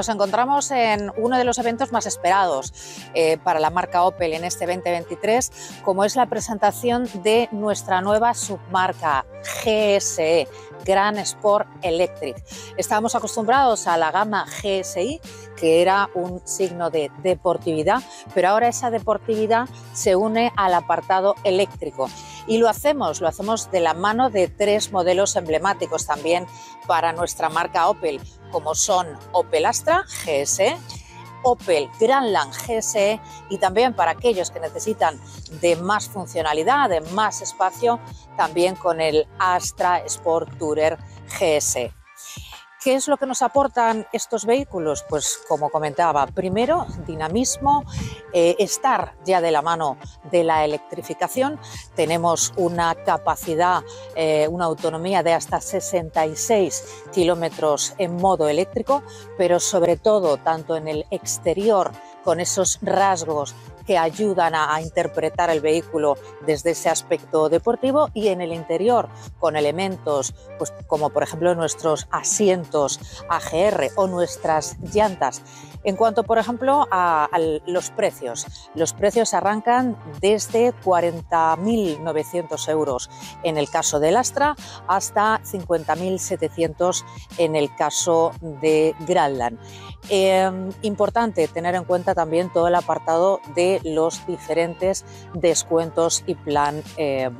nos encontramos en uno de los eventos más esperados eh, para la marca Opel en este 2023, como es la presentación de nuestra nueva submarca GSE, Gran Sport Electric. Estábamos acostumbrados a la gama GSI, que era un signo de deportividad, pero ahora esa deportividad se une al apartado eléctrico. Y lo hacemos, lo hacemos de la mano de tres modelos emblemáticos también para nuestra marca Opel, como son Opel Astra GS, Opel Grandland GSE y también para aquellos que necesitan de más funcionalidad, de más espacio, también con el Astra Sport Tourer GS. ¿Qué es lo que nos aportan estos vehículos? Pues como comentaba, primero dinamismo, eh, estar ya de la mano de la electrificación. Tenemos una capacidad, eh, una autonomía de hasta 66 kilómetros en modo eléctrico, pero sobre todo tanto en el exterior con esos rasgos que ayudan a, interpretar el vehículo desde ese aspecto deportivo y en el interior con elementos pues, como por ejemplo nuestros asientos AGR o nuestras llantas. En cuanto por ejemplo a, los precios, los precios arrancan desde 40.900 euros en el caso del Astra hasta 50.700 en el caso de Grandland. Em, importante tener en cuenta también todo el apartado de los diferentes descuentos y plan eh.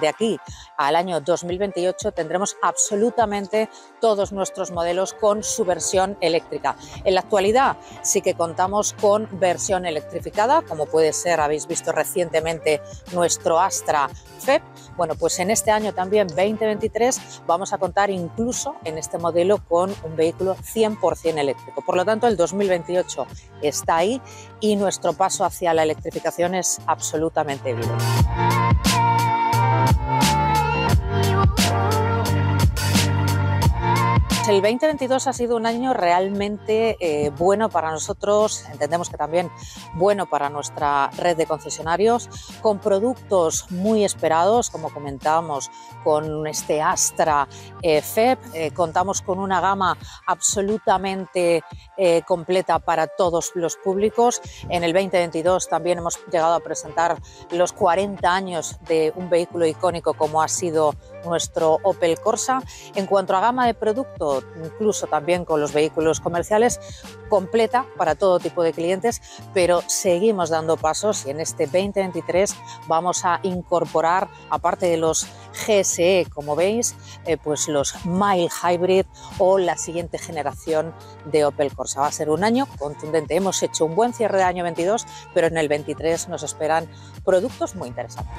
De aquí al año 2028 tendremos absolutamente todos nuestros modelos con su versión eléctrica. En la actualidad sí que contamos con versión electrificada, como puede ser, habéis visto recientemente nuestro Astra FEP. Bueno, pues en este año también 2023 vamos a contar incluso en este modelo con un vehículo 100% eléctrico. Por lo tanto, el 2028 está ahí y nuestro paso hacia la electrificación es absolutamente evidente. el 2022 ha sido un año realmente eh, bueno para nosotros, entendemos que también bueno para nuestra red de concesionarios, con productos muy esperados, como comentábamos, con este Astra eh, FEP, eh, contamos con una gama absolutamente completa para todos los públicos. En el 2022 también hemos llegado a presentar los 40 años de un vehículo icónico como ha sido nuestro Opel Corsa. En cuanto a gama de productos, incluso también con los vehículos comerciales, completa para todo tipo de clientes, pero seguimos dando pasos y en este 2023 vamos a incorporar, aparte de los GSE, como veis, eh, pues los Mile Hybrid o la siguiente generación de Opel Corsa. Va a ser un año contundente. Hemos hecho un buen cierre de año 22, pero en el 23 nos esperan productos muy interesantes.